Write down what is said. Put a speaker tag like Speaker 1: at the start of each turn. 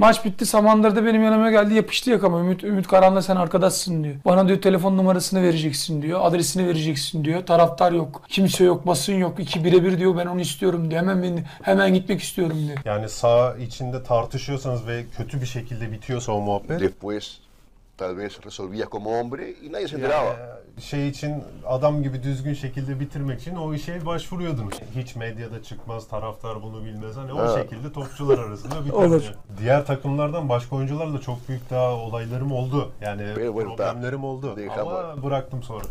Speaker 1: Maç bitti Samandır'da benim yanıma geldi yapıştı yakama. Ümit, Ümit Karan'la sen arkadaşsın diyor. Bana diyor telefon numarasını vereceksin diyor. Adresini vereceksin diyor. Taraftar yok. Kimse yok. Basın yok. İki birebir diyor ben onu istiyorum diyor. Hemen beni, hemen gitmek istiyorum diyor.
Speaker 2: Yani sağ içinde tartışıyorsanız ve kötü bir şekilde bitiyorsa o muhabbet.
Speaker 3: Después, tal vez resolvías como hombre y nadie se enteraba.
Speaker 2: Şey için adam gibi düzgün şekilde bitirmek için o işe başvuruyordun. Hiç medyada çıkmaz, taraftar bunu bilmez. Hani o şekilde topçular arasında biter.
Speaker 1: Olur.
Speaker 2: Diğer takımlardan başka oyuncularla çok büyük daha olaylarım oldu. Yani
Speaker 3: bueno,
Speaker 2: problemlerim oldu. Ama bıraktım sonra.